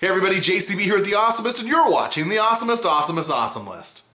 Hey everybody, JCB here at The Awesomist, and you're watching The Awesomist Awesomest Awesome List.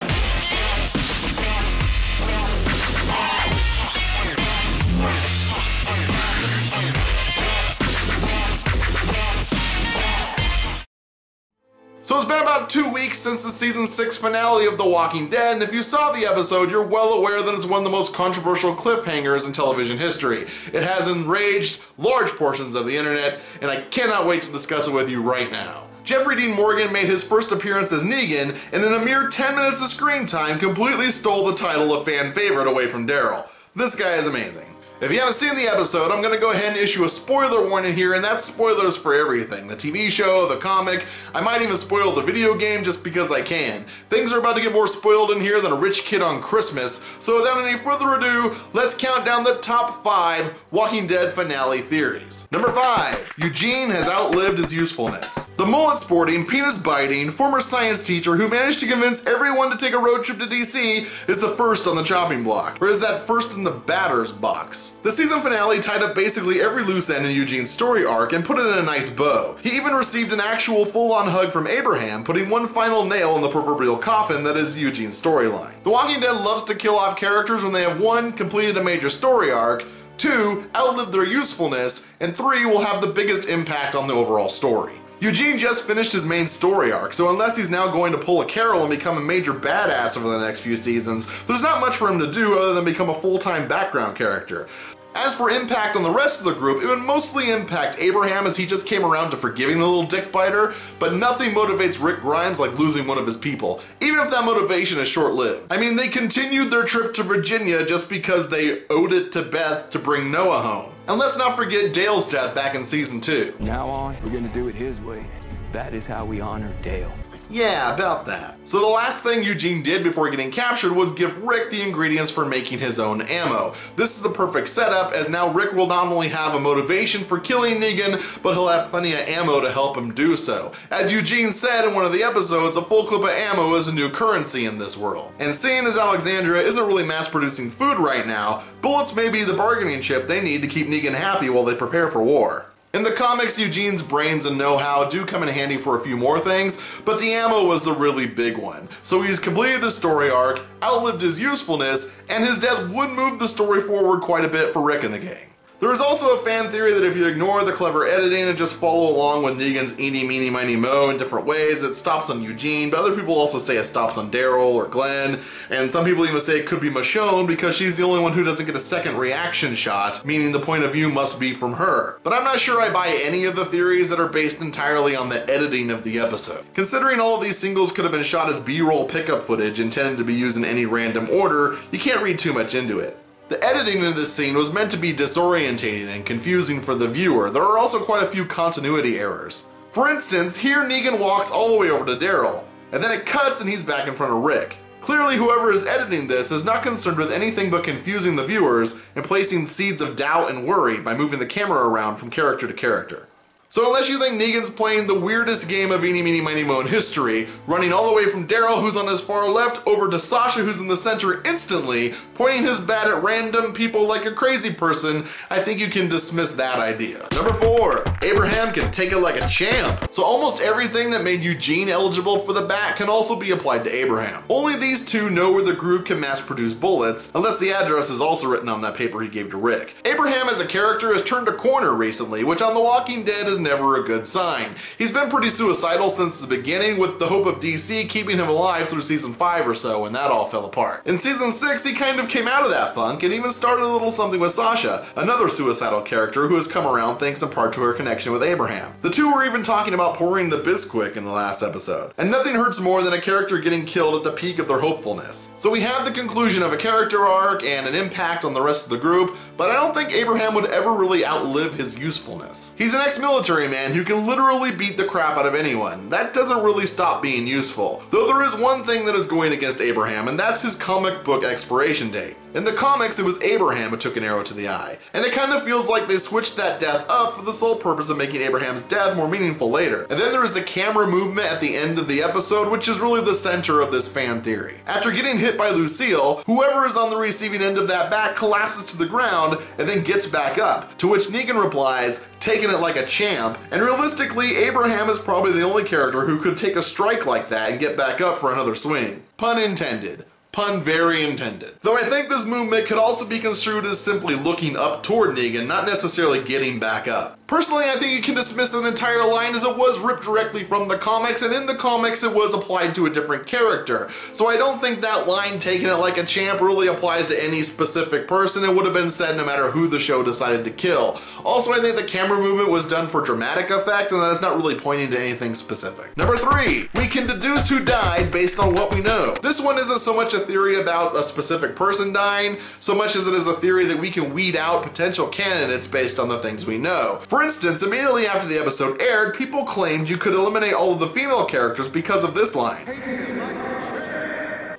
So it's been about two weeks since the season 6 finale of The Walking Dead, and if you saw the episode, you're well aware that it's one of the most controversial cliffhangers in television history. It has enraged large portions of the internet, and I cannot wait to discuss it with you right now. Jeffrey Dean Morgan made his first appearance as Negan, and in a mere 10 minutes of screen time, completely stole the title of fan favorite away from Daryl. This guy is amazing. If you haven't seen the episode, I'm gonna go ahead and issue a spoiler warning here, and that's spoilers for everything. The TV show, the comic, I might even spoil the video game just because I can. Things are about to get more spoiled in here than a rich kid on Christmas, so without any further ado, let's count down the top five Walking Dead finale theories. Number five, Eugene has outlived his usefulness. The mullet sporting, penis biting, former science teacher who managed to convince everyone to take a road trip to DC is the first on the chopping block, or is that first in the batter's box? The season finale tied up basically every loose end in Eugene's story arc and put it in a nice bow. He even received an actual full-on hug from Abraham, putting one final nail in the proverbial coffin that is Eugene's storyline. The Walking Dead loves to kill off characters when they have one, completed a major story arc, two, outlived their usefulness, and three, will have the biggest impact on the overall story. Eugene just finished his main story arc, so unless he's now going to pull a Carol and become a major badass over the next few seasons, there's not much for him to do other than become a full-time background character. As for impact on the rest of the group, it would mostly impact Abraham as he just came around to forgiving the little dick biter, but nothing motivates Rick Grimes like losing one of his people, even if that motivation is short-lived. I mean, they continued their trip to Virginia just because they owed it to Beth to bring Noah home. And let's not forget Dale's death back in season 2. Now on, we're gonna do it his way. That is how we honor Dale. Yeah, about that. So the last thing Eugene did before getting captured was give Rick the ingredients for making his own ammo. This is the perfect setup as now Rick will not only have a motivation for killing Negan, but he'll have plenty of ammo to help him do so. As Eugene said in one of the episodes, a full clip of ammo is a new currency in this world. And seeing as Alexandria isn't really mass producing food right now, bullets may be the bargaining chip they need to keep Negan happy while they prepare for war. In the comics, Eugene's brains and know-how do come in handy for a few more things, but the ammo was the really big one. So he's completed his story arc, outlived his usefulness, and his death would move the story forward quite a bit for Rick and the gang. There is also a fan theory that if you ignore the clever editing and just follow along with Negan's eeny meeny miny mo in different ways, it stops on Eugene, but other people also say it stops on Daryl or Glenn, and some people even say it could be Michonne because she's the only one who doesn't get a second reaction shot, meaning the point of view must be from her. But I'm not sure I buy any of the theories that are based entirely on the editing of the episode. Considering all of these singles could have been shot as B-roll pickup footage intended to be used in any random order, you can't read too much into it. The editing in this scene was meant to be disorientating and confusing for the viewer. There are also quite a few continuity errors. For instance, here Negan walks all the way over to Daryl, and then it cuts and he's back in front of Rick. Clearly whoever is editing this is not concerned with anything but confusing the viewers and placing seeds of doubt and worry by moving the camera around from character to character. So unless you think Negan's playing the weirdest game of Eeny Meeny Miny Mo in history, running all the way from Daryl who's on his far left over to Sasha who's in the center instantly, pointing his bat at random people like a crazy person, I think you can dismiss that idea. Number four, Abraham can take it like a champ. So almost everything that made Eugene eligible for the bat can also be applied to Abraham. Only these two know where the group can mass produce bullets, unless the address is also written on that paper he gave to Rick. Abraham as a character has turned a corner recently, which on The Walking Dead is never a good sign. He's been pretty suicidal since the beginning with the hope of DC keeping him alive through season 5 or so and that all fell apart. In season 6 he kind of came out of that funk and even started a little something with Sasha, another suicidal character who has come around thanks in part to her connection with Abraham. The two were even talking about pouring the Bisquick in the last episode. And nothing hurts more than a character getting killed at the peak of their hopefulness. So we have the conclusion of a character arc and an impact on the rest of the group, but I don't think Abraham would ever really outlive his usefulness. He's an ex-military man who can literally beat the crap out of anyone. That doesn't really stop being useful. Though there is one thing that is going against Abraham, and that's his comic book expiration date. In the comics, it was Abraham who took an arrow to the eye, and it kind of feels like they switched that death up for the sole purpose of making Abraham's death more meaningful later. And then there is the camera movement at the end of the episode, which is really the center of this fan theory. After getting hit by Lucille, whoever is on the receiving end of that bat collapses to the ground and then gets back up, to which Negan replies, taking it like a champ champ, and realistically, Abraham is probably the only character who could take a strike like that and get back up for another swing. Pun intended. Pun very intended. Though I think this movement could also be construed as simply looking up toward Negan, not necessarily getting back up. Personally, I think you can dismiss an entire line as it was ripped directly from the comics, and in the comics it was applied to a different character. So I don't think that line, taking it like a champ, really applies to any specific person. It would have been said no matter who the show decided to kill. Also, I think the camera movement was done for dramatic effect, and that it's not really pointing to anything specific. Number three, we can deduce who died based on what we know. This one isn't so much a theory about a specific person dying, so much as it is a theory that we can weed out potential candidates based on the things we know. For instance, immediately after the episode aired, people claimed you could eliminate all of the female characters because of this line.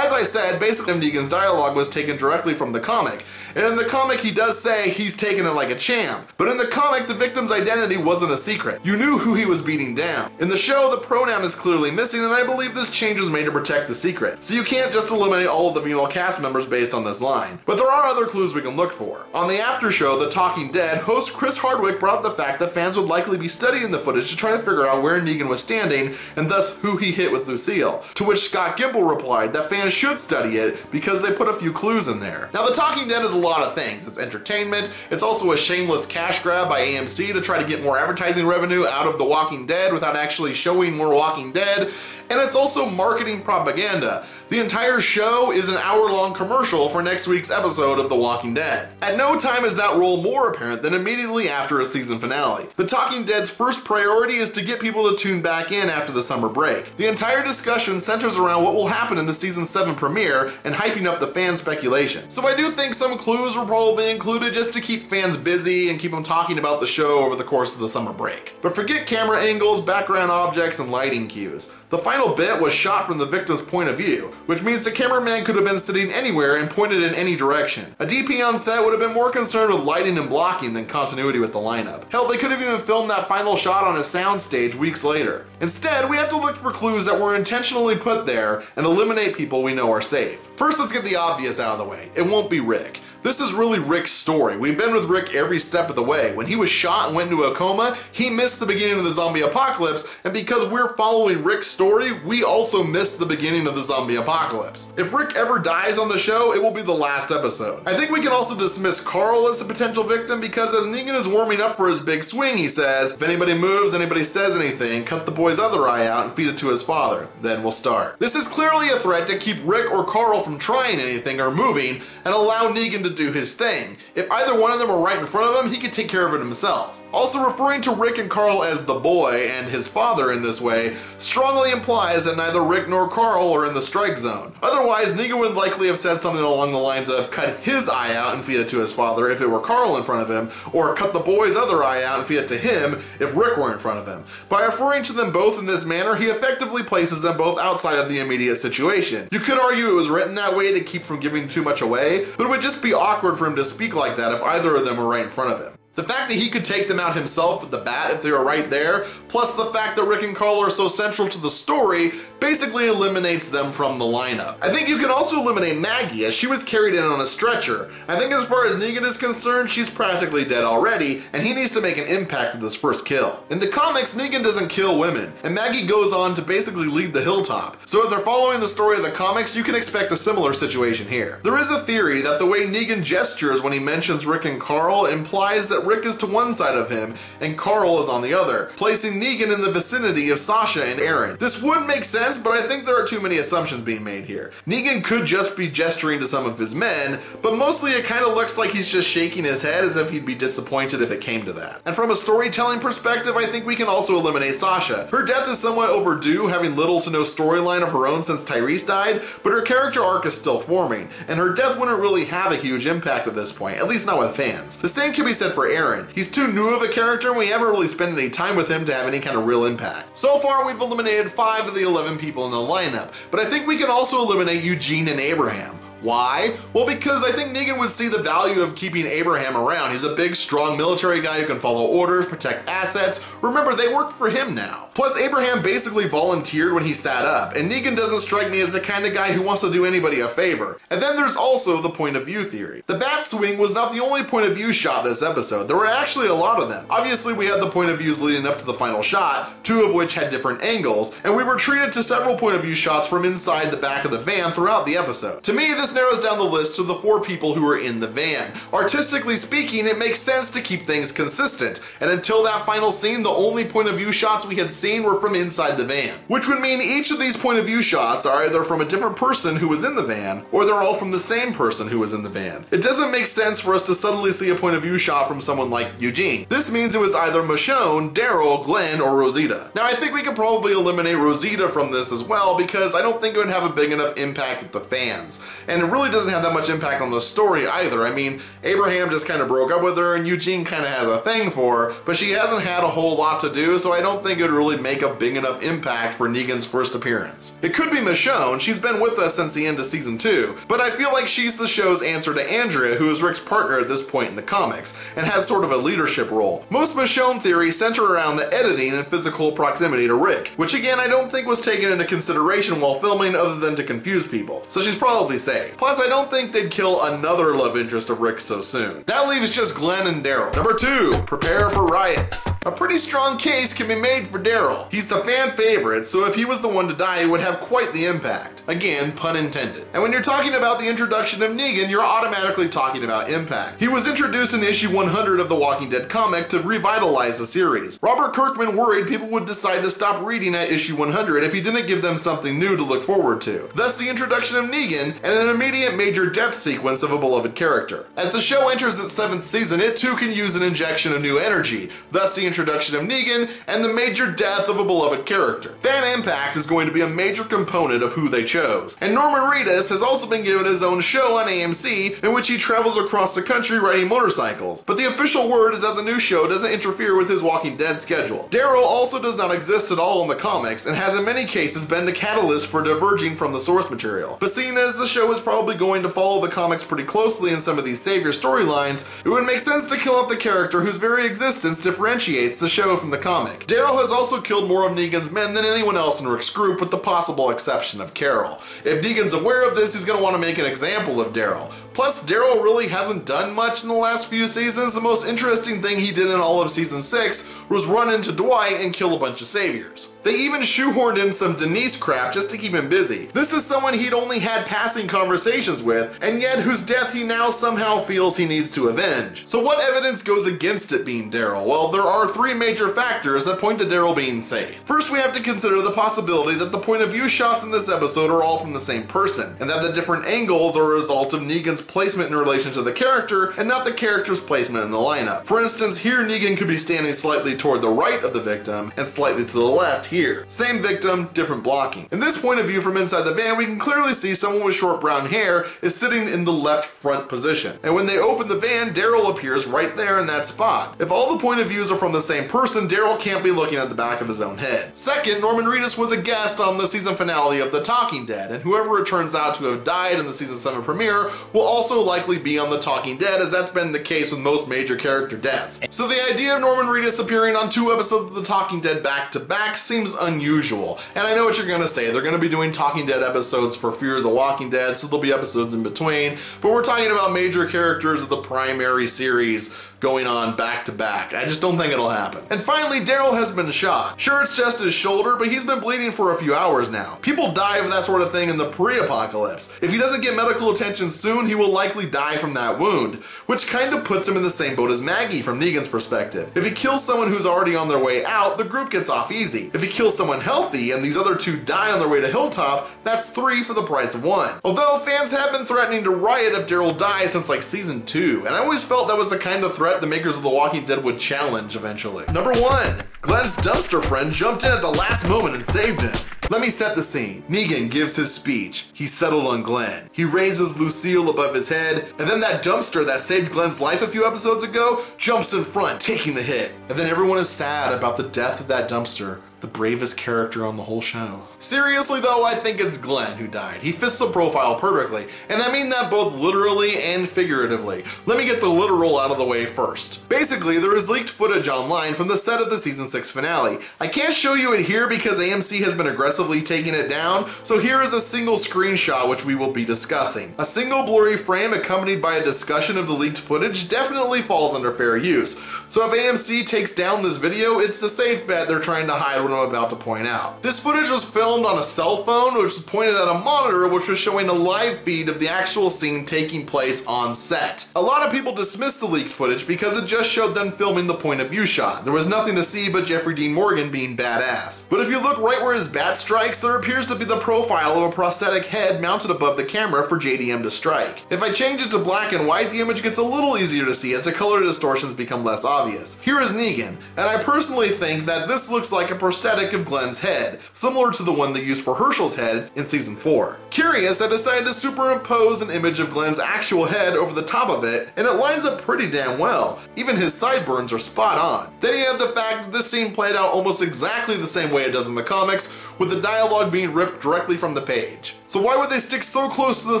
As I said, basically Negan's dialogue was taken directly from the comic, and in the comic he does say he's taking it like a champ, but in the comic the victim's identity wasn't a secret. You knew who he was beating down. In the show, the pronoun is clearly missing, and I believe this change was made to protect the secret, so you can't just eliminate all of the female cast members based on this line. But there are other clues we can look for. On the after show, The Talking Dead, host Chris Hardwick brought up the fact that fans would likely be studying the footage to try to figure out where Negan was standing, and thus who he hit with Lucille, to which Scott Gimple replied that fans should study it because they put a few clues in there. Now, The Talking Dead is a lot of things. It's entertainment, it's also a shameless cash grab by AMC to try to get more advertising revenue out of The Walking Dead without actually showing more Walking Dead, and it's also marketing propaganda. The entire show is an hour-long commercial for next week's episode of The Walking Dead. At no time is that role more apparent than immediately after a season finale. The Talking Dead's first priority is to get people to tune back in after the summer break. The entire discussion centers around what will happen in the season 7 premiere and hyping up the fan speculation. So I do think some clues were probably included just to keep fans busy and keep them talking about the show over the course of the summer break. But forget camera angles, background objects, and lighting cues. The final bit was shot from the victim's point of view, which means the cameraman could have been sitting anywhere and pointed in any direction. A DP on set would have been more concerned with lighting and blocking than continuity with the lineup. Hell, they could have even filmed that final shot on a soundstage weeks later. Instead, we have to look for clues that were intentionally put there and eliminate people we know are safe. First, let's get the obvious out of the way. It won't be Rick. This is really Rick's story. We've been with Rick every step of the way. When he was shot and went into a coma, he missed the beginning of the zombie apocalypse, and because we're following Rick's story, we also missed the beginning of the zombie apocalypse. If Rick ever dies on the show, it will be the last episode. I think we can also dismiss Carl as a potential victim because as Negan is warming up for his big swing, he says, if anybody moves, anybody says anything, cut the boy's other eye out and feed it to his father. Then we'll start. This is clearly a threat to keep Rick or Carl from trying anything or moving and allow Negan to do his thing. If either one of them were right in front of him, he could take care of it himself. Also referring to Rick and Carl as the boy and his father in this way strongly implies that neither Rick nor Carl are in the strike zone. Otherwise, Negan would likely have said something along the lines of cut his eye out and feed it to his father if it were Carl in front of him, or cut the boy's other eye out and feed it to him if Rick were in front of him. By referring to them both in this manner, he effectively places them both outside of the immediate situation. You could argue it was written that way to keep from giving too much away, but it would just be awkward for him to speak like that if either of them were right in front of him. The fact that he could take them out himself with the bat if they were right there, plus the fact that Rick and Carl are so central to the story, basically eliminates them from the lineup. I think you can also eliminate Maggie as she was carried in on a stretcher. I think as far as Negan is concerned, she's practically dead already, and he needs to make an impact with his first kill. In the comics, Negan doesn't kill women, and Maggie goes on to basically lead the hilltop. So if they're following the story of the comics, you can expect a similar situation here. There is a theory that the way Negan gestures when he mentions Rick and Carl implies that Rick is to one side of him and Carl is on the other, placing Negan in the vicinity of Sasha and Aaron. This wouldn't make sense, but I think there are too many assumptions being made here. Negan could just be gesturing to some of his men, but mostly it kind of looks like he's just shaking his head as if he'd be disappointed if it came to that. And from a storytelling perspective, I think we can also eliminate Sasha. Her death is somewhat overdue, having little to no storyline of her own since Tyrese died, but her character arc is still forming, and her death wouldn't really have a huge impact at this point, at least not with fans. The same can be said for Aaron. He's too new of a character and we haven't really spent any time with him to have any kind of real impact. So far, we've eliminated 5 of the 11 people in the lineup, but I think we can also eliminate Eugene and Abraham. Why? Well, because I think Negan would see the value of keeping Abraham around. He's a big, strong military guy who can follow orders, protect assets. Remember, they work for him now. Plus, Abraham basically volunteered when he sat up, and Negan doesn't strike me as the kind of guy who wants to do anybody a favor. And then there's also the point of view theory. The bat swing was not the only point of view shot this episode. There were actually a lot of them. Obviously, we had the point of views leading up to the final shot, two of which had different angles, and we were treated to several point of view shots from inside the back of the van throughout the episode. To me, this narrows down the list to the four people who were in the van. Artistically speaking, it makes sense to keep things consistent, and until that final scene, the only point of view shots we had seen were from inside the van. Which would mean each of these point of view shots are either from a different person who was in the van, or they're all from the same person who was in the van. It doesn't make sense for us to suddenly see a point of view shot from someone like Eugene. This means it was either Michonne, Daryl, Glenn, or Rosita. Now I think we could probably eliminate Rosita from this as well because I don't think it would have a big enough impact with the fans. And it really doesn't have that much impact on the story either. I mean, Abraham just kind of broke up with her and Eugene kind of has a thing for her, but she hasn't had a whole lot to do, so I don't think it would really make a big enough impact for Negan's first appearance. It could be Michonne, she's been with us since the end of season 2, but I feel like she's the show's answer to Andrea, who is Rick's partner at this point in the comics, and has sort of a leadership role. Most Michonne theories center around the editing and physical proximity to Rick, which again I don't think was taken into consideration while filming other than to confuse people, so she's probably safe. Plus I don't think they'd kill another love interest of Rick so soon. That leaves just Glenn and Daryl. Number 2, prepare for riots. A pretty strong case can be made for Daryl. He's the fan favorite, so if he was the one to die, it would have quite the impact. Again, pun intended. And when you're talking about the introduction of Negan, you're automatically talking about impact. He was introduced in issue 100 of the Walking Dead comic to revitalize the series. Robert Kirkman worried people would decide to stop reading at issue 100 if he didn't give them something new to look forward to. Thus the introduction of Negan and an immediate major death sequence of a beloved character. As the show enters its seventh season, it too can use an injection of new energy, thus the introduction of Negan and the major death of a beloved character. Fan impact is going to be a major component of who they chose. And Norman Reedus has also been given his own show on AMC in which he travels across the country riding motorcycles. But the official word is that the new show doesn't interfere with his Walking Dead schedule. Daryl also does not exist at all in the comics and has in many cases been the catalyst for diverging from the source material. But seeing as the show is probably going to follow the comics pretty closely in some of these savior storylines, it would make sense to kill off the character whose very existence differentiates the show from the comic. Daryl has also killed more of Negan's men than anyone else in Rick's group with the possible exception of Carol. If Negan's aware of this, he's going to want to make an example of Daryl. Plus, Daryl really hasn't done much in the last few seasons. The most interesting thing he did in all of season 6 was run into Dwight and kill a bunch of saviors. They even shoehorned in some Denise crap just to keep him busy. This is someone he'd only had passing conversations with, and yet whose death he now somehow feels he needs to avenge. So what evidence goes against it being Daryl? Well, there are three major factors that point to Daryl being safe. First, we have to consider the possibility that the point of view shots in this episode are all from the same person, and that the different angles are a result of Negan's placement in relation to the character, and not the character's placement in the lineup. For instance, here Negan could be standing slightly toward the right of the victim, and slightly to the left here. Same victim, different blocking. In this point of view from inside the van, we can clearly see someone with short brown hair is sitting in the left front position. And when they open the van, Daryl appears right there in that spot. If all the point of views are from the same person, Daryl can't be looking at the back of his own head. Second, Norman Reedus was a guest on the season finale of The Talking Dead, and whoever it turns out to have died in the season 7 premiere will also likely be on The Talking Dead, as that's been the case with most major character deaths. So the idea of Norman Reedus appearing on two episodes of The Talking Dead back to back seems unusual. And I know what you're gonna say, they're gonna be doing Talking Dead episodes for Fear of the Walking Dead, so there'll be episodes in between, but we're talking about major characters of the primary series going on back to back. I just don't think it'll happen. And finally, Daryl has been shot. Sure, it's just his shoulder, but he's been bleeding for a few hours now. People die of that sort of thing in the pre-apocalypse. If he doesn't get medical attention soon, he will likely die from that wound, which kind of puts him in the same boat as Maggie from Negan's perspective. If he kills someone who's already on their way out, the group gets off easy. If he kills someone healthy and these other two die on their way to Hilltop, that's three for the price of one. Although fans have been threatening to riot if Daryl dies since like season two, and I always felt that was the kind of threat the makers of The Walking Dead would challenge eventually. Number one, Glenn's dumpster friend jumped in at the last moment and saved him. Let me set the scene. Negan gives his speech. He settled on Glenn. He raises Lucille above his head, and then that dumpster that saved Glenn's life a few episodes ago jumps in front, taking the hit. And then everyone is sad about the death of that dumpster the bravest character on the whole show. Seriously though, I think it's Glenn who died. He fits the profile perfectly, and I mean that both literally and figuratively. Let me get the literal out of the way first. Basically, there is leaked footage online from the set of the season 6 finale. I can't show you it here because AMC has been aggressively taking it down, so here is a single screenshot which we will be discussing. A single blurry frame accompanied by a discussion of the leaked footage definitely falls under fair use. So if AMC takes down this video, it's a safe bet they're trying to hide what I'm about to point out. This footage was filmed on a cell phone which was pointed at a monitor which was showing a live feed of the actual scene taking place on set. A lot of people dismissed the leaked footage because it just showed them filming the point of view shot. There was nothing to see but Jeffrey Dean Morgan being badass. But if you look right where his bat strikes, there appears to be the profile of a prosthetic head mounted above the camera for JDM to strike. If I change it to black and white, the image gets a little easier to see as the color distortions become less obvious. Here is Negan, and I personally think that this looks like a prosthetic of Glenn's head, similar to the one they used for Hershel's head in season 4. Curious, I decided to superimpose an image of Glenn's actual head over the top of it, and it lines up pretty damn well. Even his sideburns are spot on. Then you have the fact that this scene played out almost exactly the same way it does in the comics, with the dialogue being ripped directly from the page. So why would they stick so close to the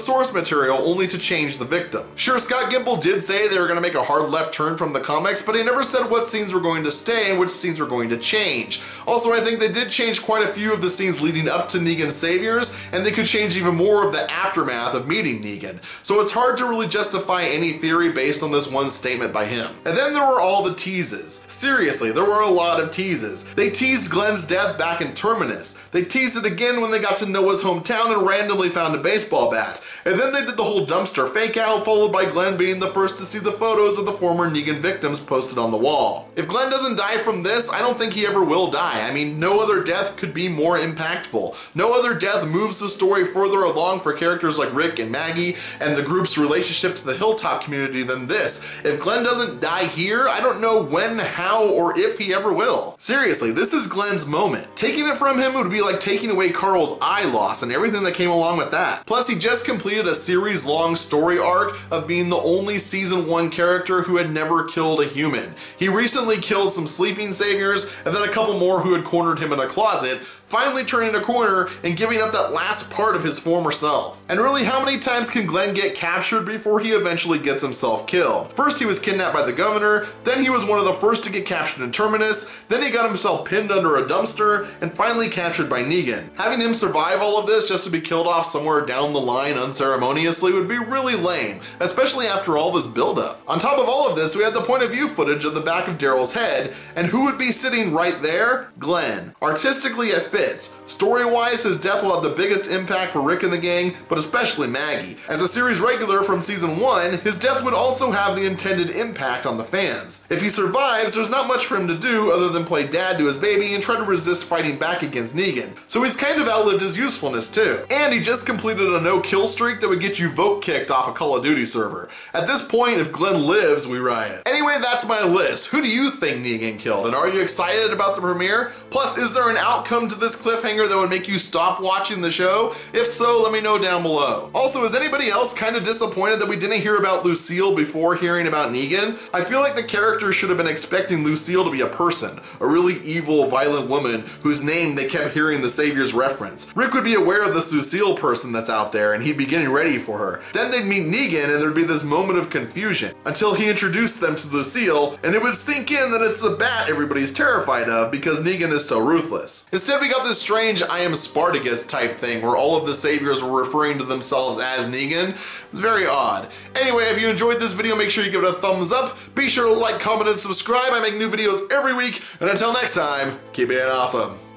source material only to change the victim? Sure, Scott Gimple did say they were going to make a hard left turn from the comics, but he never said what scenes were going to stay and which scenes were going to change. Also, I think they did change quite a few of the scenes leading up to Negan's saviors, and they could change even more of the aftermath of meeting Negan. So it's hard to really justify any theory based on this one statement by him. And then there were all the teases. Seriously, there were a lot of teases. They teased Glenn's death back in Terminus. They teased it again when they got to Noah's hometown and randomly found a baseball bat. And then they did the whole dumpster fake out, followed by Glenn being the first to see the photos of the former Negan victims posted on the wall. If Glenn doesn't die from this, I don't think he ever will die. I mean, no other death could be more impactful. No other death moves the story further along for characters like Rick and Maggie and the group's relationship to the Hilltop community than this. If Glenn doesn't die here, I don't know when, how, or if he ever will. Seriously, this is Glenn's moment. Taking it from him would be like taking away Carl's eye loss and everything that came along with that. Plus, he just completed a series long story arc of being the only season one character who had never killed a human. He recently killed some sleeping saviors and then a couple more who had cornered him in a closet, finally turning a corner and giving up that last part of his former self. And really, how many times can Glenn get captured before he eventually gets himself killed? First, he was kidnapped by the governor, then he was one of the first to get captured in Terminus, then he got himself pinned under a dumpster, and finally captured by Negan. Having him survive all of this just to be killed off somewhere down the line unceremoniously would be really lame, especially after all this buildup. On top of all of this, we had the point of view footage of the back of Daryl's head, and who would be sitting right there? Glenn. Artistically, it fits. Story-wise, his death will have the biggest impact for Rick and the gang, but especially Maggie. As a series regular from season 1, his death would also have the intended impact on the fans. If he survives, there's not much for him to do other than play dad to his baby and try to resist fighting back against Negan. So he's kind of outlived his usefulness too. And he just completed a no-kill streak that would get you vote kicked off a Call of Duty server. At this point, if Glenn lives, we riot. Anyway, that's my list. Who do you think Negan killed? And are you excited about the premiere? Plus, is there an outcome to this cliffhanger that would make you stop watching the show? If so, let me know down below. Also, is anybody else kind of disappointed that we didn't hear about Lucille before hearing about Negan? I feel like the character should have been expecting Lucille to be a person, a really evil, violent woman whose name they kept hearing the Savior's reference. Rick would be aware of this Lucille person that's out there and he'd be getting ready for her. Then they'd meet Negan and there'd be this moment of confusion until he introduced them to Lucille and it would sink in that it's the bat everybody's terrified of because Negan so ruthless. Instead, we got this strange I am Spartacus type thing where all of the saviors were referring to themselves as Negan. It's very odd. Anyway, if you enjoyed this video, make sure you give it a thumbs up. Be sure to like, comment, and subscribe. I make new videos every week. And until next time, keep being awesome.